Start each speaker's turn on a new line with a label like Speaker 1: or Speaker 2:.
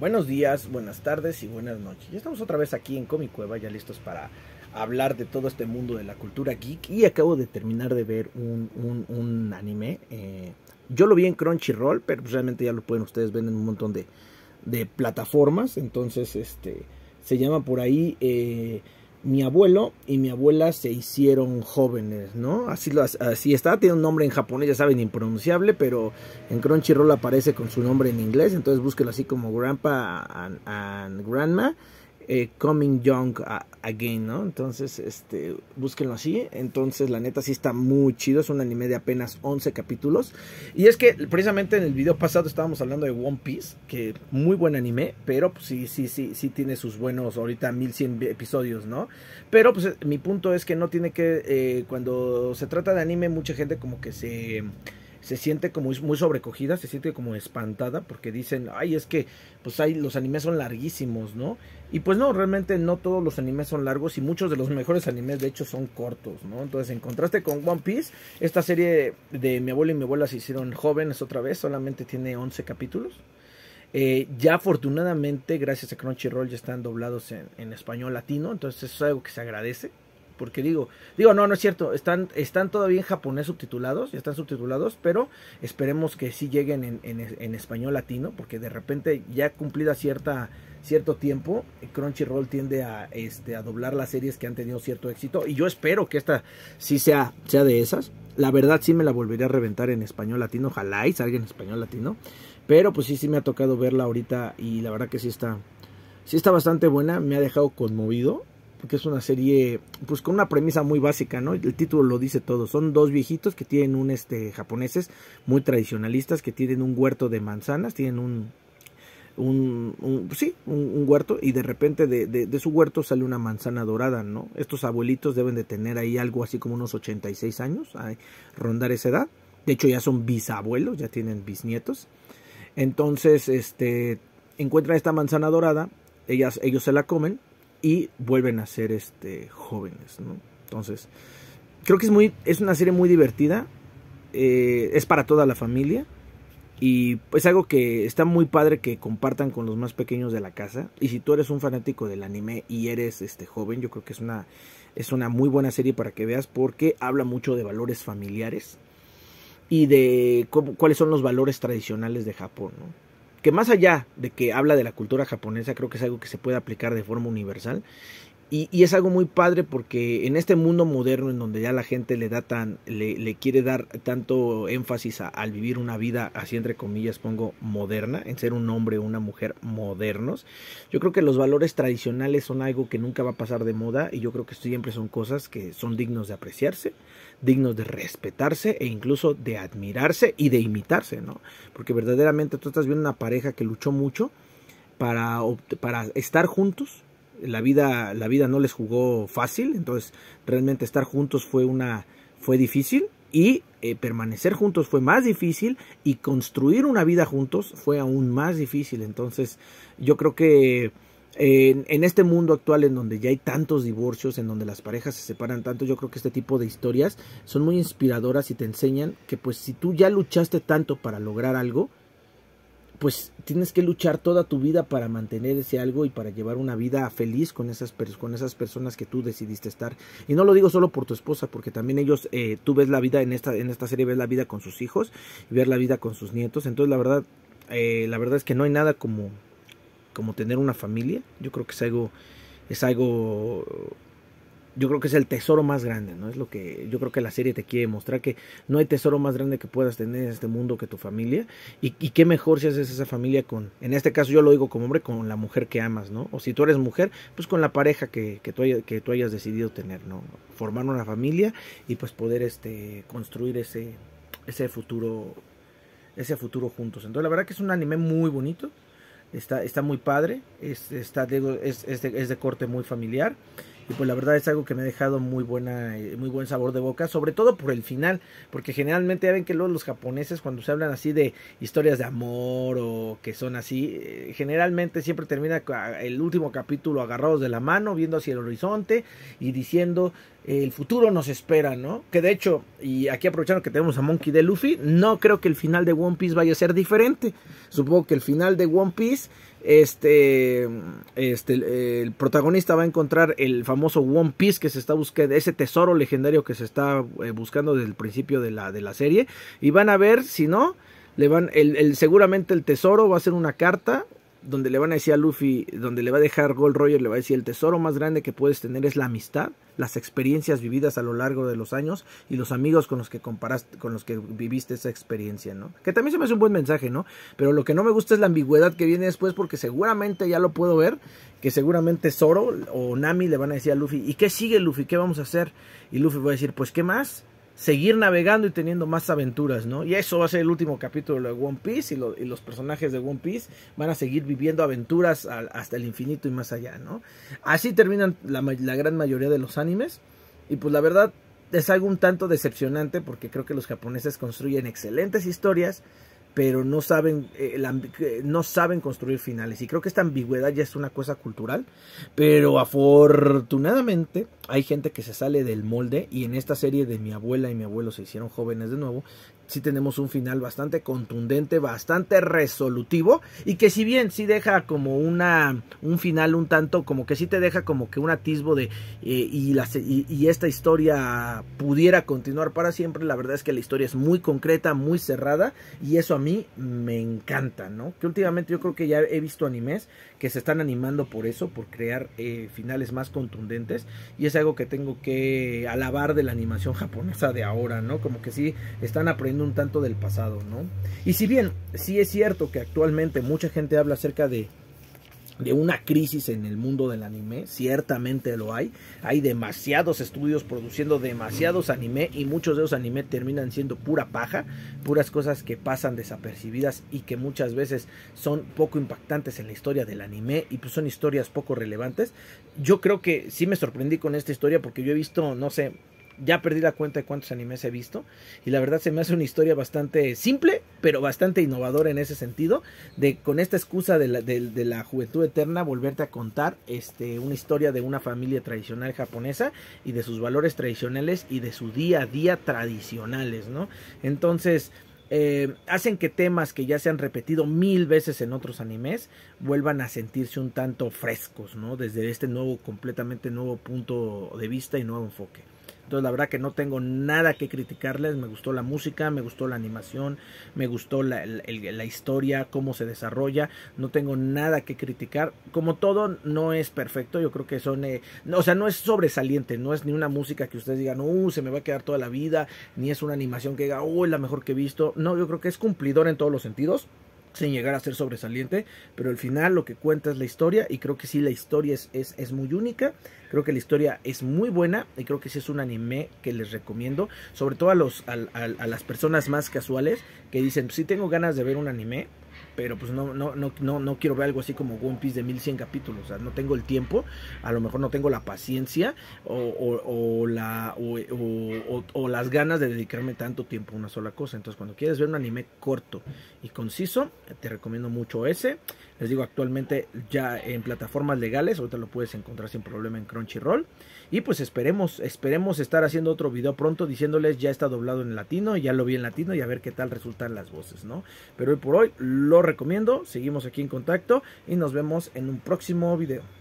Speaker 1: Buenos días, buenas tardes y buenas noches. Ya estamos otra vez aquí en Comic Cueva, ya listos para hablar de todo este mundo de la cultura geek. Y acabo de terminar de ver un, anime. Eh, yo lo vi en Crunchyroll, pero pues realmente ya lo pueden ustedes ver en un montón de, de plataformas. Entonces, este se llama por ahí eh, mi abuelo y mi abuela se hicieron jóvenes, ¿no? Así, lo, está, tiene un nombre en japonés, ya saben, impronunciable, pero en Crunchyroll aparece con su nombre en inglés, entonces búsquelo así como Grandpa and Grandma eh, Coming Young Again, ¿no? Entonces, este, búsquenlo así. Entonces, la neta sí está muy chido. Es un anime de apenas 11 capítulos. Y es que precisamente en el video pasado estábamos hablando de One Piece, que muy buen anime, pero pues sí, sí, sí, sí tiene sus buenos ahorita 1100 episodios, ¿no? Pero pues mi punto es que no tiene que, eh, cuando se trata de anime, mucha gente como que se se siente como muy sobrecogida, se siente como espantada porque dicen, ay, es que pues hay, los animes son larguísimos, ¿no? Y pues no, realmente no todos los animes son largos y muchos de los mejores animes de hecho son cortos, ¿no? Entonces en contraste con One Piece, esta serie de mi abuelo y mi abuela se hicieron jóvenes otra vez, solamente tiene 11 capítulos. Eh, ya afortunadamente, gracias a Crunchyroll, ya están doblados en, en español latino, entonces eso es algo que se agradece porque digo, digo, no, no es cierto, están, están todavía en japonés subtitulados, ya están subtitulados, pero esperemos que sí lleguen en, español latino, porque de repente ya cumplida cierta cierto tiempo, Crunchyroll tiende a, este, a doblar las series que han tenido cierto éxito, y yo espero que esta sí sea, sea de esas. La verdad sí me la volvería a reventar en español latino, ojalá y salga en español latino, pero pues sí, sí me ha tocado verla ahorita y la verdad que sí está, sí está bastante buena, me ha dejado conmovido porque es una serie pues con una premisa muy básica, ¿no? El título lo dice todo, son dos viejitos que tienen un este japoneses muy tradicionalistas que tienen un huerto de manzanas, tienen un un, sí, un, huerto y de repente de, de, su huerto sale una manzana dorada, ¿no? Estos abuelitos deben de tener ahí algo así como unos 86 años, rondar esa edad. De hecho ya son bisabuelos, ya tienen bisnietos. Entonces, este, encuentran esta manzana dorada, ellas, ellos se la comen y vuelven a ser este jóvenes, ¿no? Entonces, creo que es muy es una serie muy divertida, eh, es para toda la familia y pues algo que está muy padre que compartan con los más pequeños de la casa y si tú eres un fanático del anime y eres este joven, yo creo que es una es una muy buena serie para que veas porque habla mucho de valores familiares y de cuáles son los valores tradicionales de Japón, ¿no? Que más allá de que habla de la cultura japonesa, creo que es algo que se puede aplicar de forma universal. Y, es algo muy padre porque en este mundo moderno en donde ya la gente le da tan, le, quiere dar tanto énfasis al vivir una vida, así entre comillas pongo, moderna, en ser un hombre o una mujer modernos, yo creo que los valores tradicionales son algo que nunca va a pasar de moda y yo creo que siempre son cosas que son dignos de apreciarse dignos de respetarse e incluso de admirarse y de imitarse, ¿no? Porque verdaderamente tú estás viendo una pareja que luchó mucho para, para estar juntos. La vida, la vida no les jugó fácil, entonces realmente estar juntos fue una fue difícil y eh, permanecer juntos fue más difícil y construir una vida juntos fue aún más difícil. Entonces yo creo que en, este mundo actual en donde ya hay tantos divorcios, en donde las parejas se separan tanto, yo creo que este tipo de historias son muy inspiradoras y te enseñan que pues si tú ya luchaste tanto para lograr algo, pues tienes que luchar toda tu vida para mantener ese algo y para llevar una vida feliz con esas, con esas personas que tú decidiste estar. Y no lo digo solo por tu esposa, porque también ellos, eh, tú ves la vida en esta, en esta serie, ves la vida con sus hijos y ver la vida con sus nietos. Entonces la verdad, eh, la verdad es que no hay nada como como tener una familia. Yo creo que es algo, es algo, yo creo que es el tesoro más grande, ¿no? Es lo que yo creo que la serie te quiere mostrar, que no hay tesoro más grande que puedas tener en este mundo que tu familia. Y, y qué mejor si haces esa familia con, en este caso yo lo digo como hombre, con la mujer que amas, ¿no? O si tú eres mujer, pues con la pareja que, que, tú, que tú hayas decidido tener, ¿no? Formar una familia y pues poder este, construir ese, ese futuro ese futuro juntos. Entonces la verdad que es un anime muy bonito. Está, está muy padre, es, está de, es, es, de, corte muy familiar. Y pues la verdad es algo que me ha dejado muy buena, eh, muy buen sabor de boca, sobre todo por el final, porque generalmente ya ven que luego los japoneses cuando se hablan así de historias de amor o que son así, eh, generalmente siempre termina el último capítulo agarrados de la mano, viendo hacia el horizonte y diciendo el futuro nos espera, ¿no? Que de hecho, y aquí aprovechando que tenemos a Monkey de Luffy, no creo que el final de One Piece vaya a ser diferente. Supongo que el final de One Piece, este, este, el protagonista va a encontrar el famoso One Piece que se está buscando, ese tesoro legendario que se está eh, buscando desde el principio de la, de la serie, y van a ver, si no, le van, el, el, seguramente el tesoro va a ser una carta donde le van a decir a Luffy, donde le va a dejar Gold Roger, le va a decir el tesoro más grande que puedes tener es la amistad, las experiencias vividas a lo largo de los años y los amigos con los que comparaste, con los que viviste esa experiencia, ¿no? Que también se me hace un buen mensaje, ¿no? Pero lo que no me gusta es la ambigüedad que viene después porque seguramente ya lo puedo ver, que seguramente Zoro o Nami le van a decir a Luffy, ¿y qué sigue Luffy? ¿Qué vamos a hacer? Y Luffy va a decir, pues ¿qué más? Seguir navegando y teniendo más aventuras, ¿no? Y eso va a ser el último capítulo de One Piece y, los personajes de One Piece van a seguir viviendo aventuras hasta el infinito y más allá, ¿no? Así terminan la, la, gran mayoría de los animes y pues la verdad es algo un tanto decepcionante porque creo que los japoneses construyen excelentes historias pero no saben, eh, la, no saben construir finales. Y creo que esta ambigüedad ya es una cosa cultural. Pero afortunadamente hay gente que se sale del molde. Y en esta serie de mi abuela y mi abuelo se hicieron jóvenes de nuevo sí tenemos un final bastante contundente, bastante resolutivo y que si bien sí deja como una un final un tanto como que sí te deja como que un atisbo de eh, y, esta historia pudiera continuar para siempre, la verdad es que la historia es muy concreta, muy cerrada y eso a mí me encanta, ¿no? Que últimamente yo creo que ya he visto animes que se están animando por eso, por crear eh, finales más contundentes y es algo que tengo que alabar de la animación japonesa de ahora, ¿no? Como que sí están aprendiendo un tanto del pasado, ¿no? Y si bien sí es cierto que actualmente mucha gente habla acerca de de una crisis en el mundo del anime, ciertamente lo hay. Hay demasiados estudios produciendo demasiados anime y muchos de esos anime terminan siendo pura paja, puras cosas que pasan desapercibidas y que muchas veces son poco impactantes en la historia del anime y pues son historias poco relevantes. Yo creo que sí me sorprendí con esta historia porque yo he visto, no sé, ya perdí la cuenta de cuántos animes he visto y la verdad se me hace una historia bastante simple pero bastante innovadora en ese sentido de con esta excusa de la, de, la juventud eterna volverte a contar este una historia de una familia tradicional japonesa y de sus valores tradicionales y de su día a día tradicionales no entonces eh, hacen que temas que ya se han repetido mil veces en otros animes vuelvan a sentirse un tanto frescos, ¿no? Desde este nuevo, completamente nuevo punto de vista y nuevo enfoque. Entonces la verdad que no tengo nada que criticarles. Me gustó la música, me gustó la animación, me gustó la, historia, cómo se desarrolla. No tengo nada que criticar. Como todo no es perfecto. Yo creo que son... Eh, o sea, no es sobresaliente. No es ni una música que ustedes digan, uh, se me va a quedar toda la vida. Ni es una animación que diga, uh, es la mejor que he visto. No, yo creo que es cumplidor en todos los sentidos sin llegar a ser sobresaliente, pero al final lo que cuenta es la historia y creo que sí la historia es, es, es, muy única, creo que la historia es muy buena y creo que sí es un anime que les recomiendo, sobre todo a, los, a, a las personas más casuales que dicen, si tengo ganas de ver un anime, pero pues no, no, no, no, no quiero ver algo así como One Piece de 1100 capítulos, o sea, no tengo el tiempo, a lo mejor no tengo la paciencia o, la, o, las ganas de dedicarme tanto tiempo a una sola cosa. Entonces, cuando quieres ver un anime corto y conciso, te recomiendo mucho ese. Les digo, actualmente ya en plataformas legales, ahorita lo puedes encontrar sin problema en Crunchyroll. Y pues esperemos, esperemos estar haciendo otro video pronto diciéndoles ya está doblado en latino, ya lo vi en latino y a ver qué tal resultan las voces, ¿no? Pero hoy por hoy lo recomiendo, seguimos aquí en contacto y nos vemos en un próximo video.